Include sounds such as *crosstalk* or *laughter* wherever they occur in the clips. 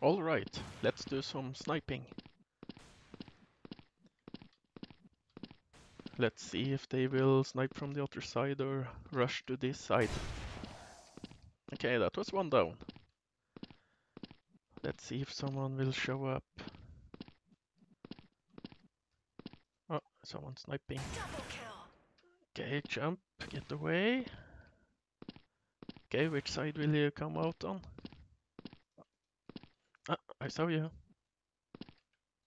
Alright, let's do some sniping. Let's see if they will snipe from the other side or rush to this side. Okay, that was one down. Let's see if someone will show up. Oh, someone sniping. Okay, jump, get away. Okay, which side will you come out on? I saw you.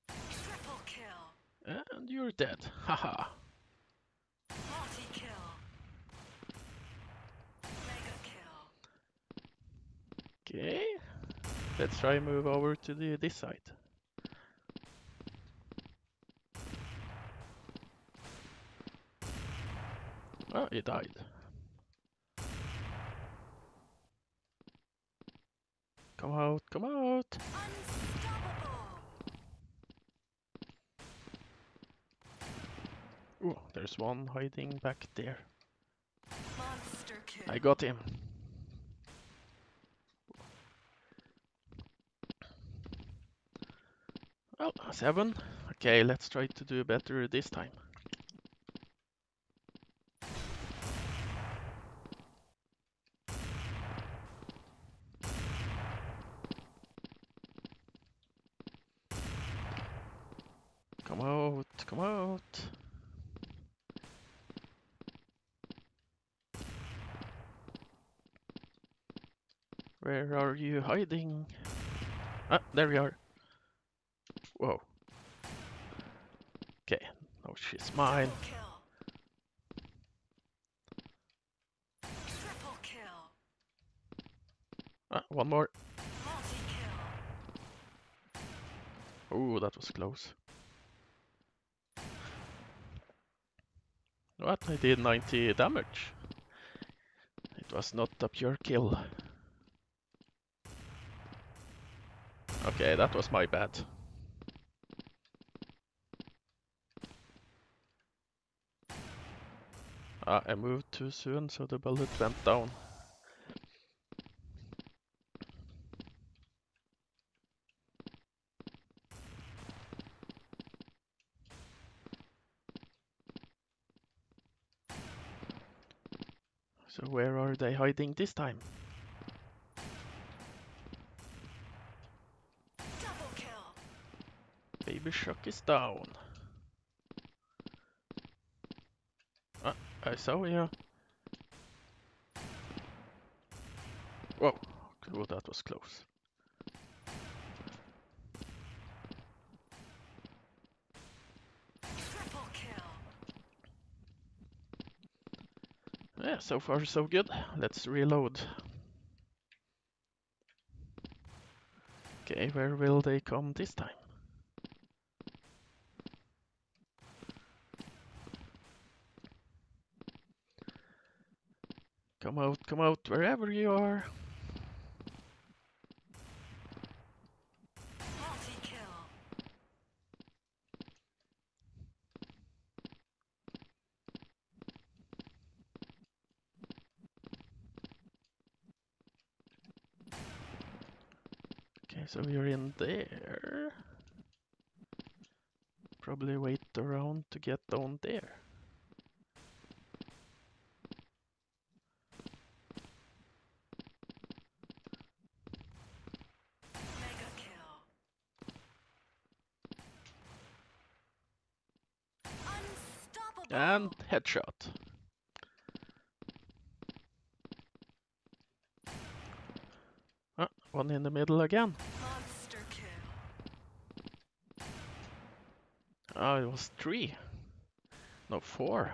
Triple kill. And you're dead. *laughs* Haha. Multi kill. Mega kill. Okay. Let's try move over to the this side. Oh, he died. Come out, come out! Ooh, there's one hiding back there. Monster. I got him. Well, seven. Okay, let's try to do better this time. Come out, come out. Where are you hiding? Ah, there we are. Whoa. Okay, no, she's mine. Ah, one more. Oh, that was close. What? I did 90 damage. It was not a pure kill. Okay, that was my bad. Ah, I moved too soon, so the bullet went down. So where are they hiding this time? Double kill. Shark is down. Ah, I saw you. Whoa, oh, that was close. Triple kill. Yeah, so far so good. Let's reload. Okay, where will they come this time? Come out, come out, wherever you are. Okay, so we're in there. Probably wait around to get down there. Mega kill. Unstoppable. And headshot. Ah, one in the middle again. Monster kill. Ah, it was three. No, four.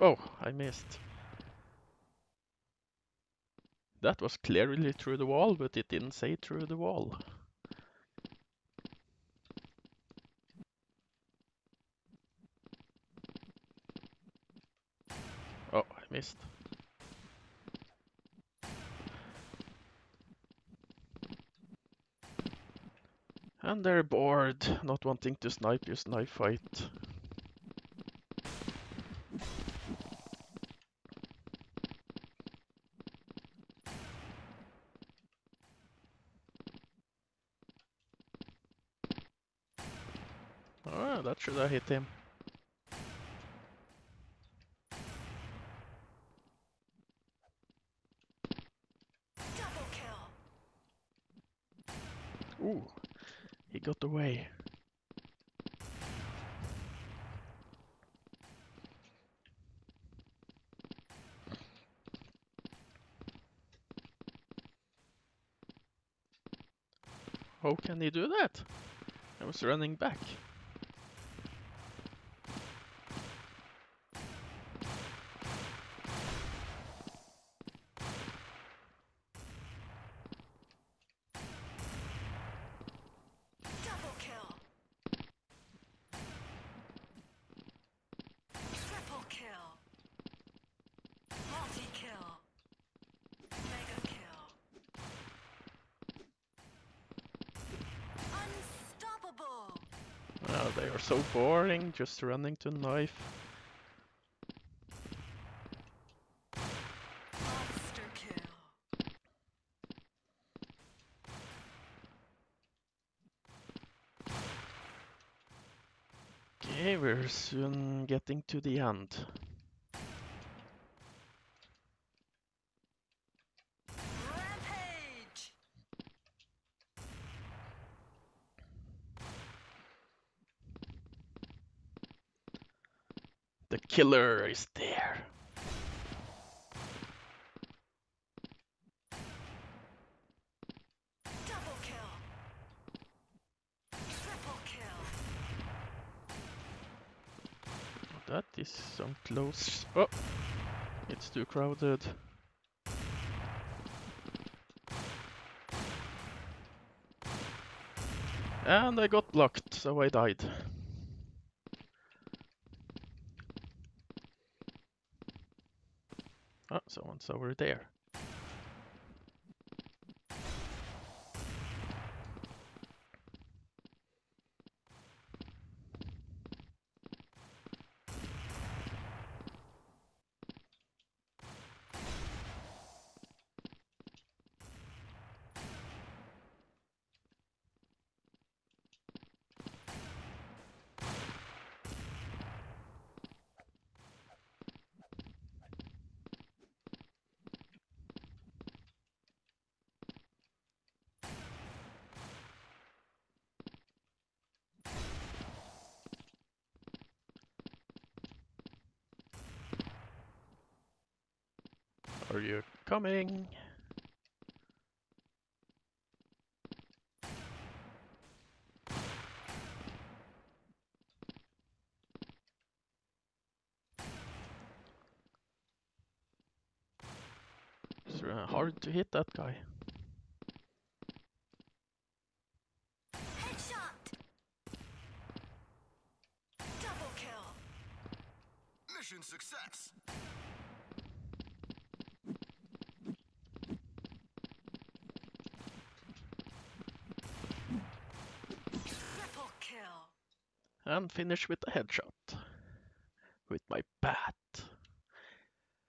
Oh, I missed. That was clearly through the wall, but it didn't say through the wall. Oh, I missed. And they're bored, not wanting to snipe you snipe fight. Ah, that should have hit him. Ooh, he got away. How can he do that? I was running back. Double kill. Triple kill. Multi kill. Mega kill. Unstoppable. Oh, they are so boring, just running to knife. Okay, we're soon getting to the end. The killer is there. Double kill. Triple kill. That is some close. Oh, it's too crowded. And I got blocked, so I died. Oh, someone's over there. Are you coming? It's uh, hard to hit that guy. Headshot. Double kill. Mission success. Triple kill. And finish with a headshot. With my bat.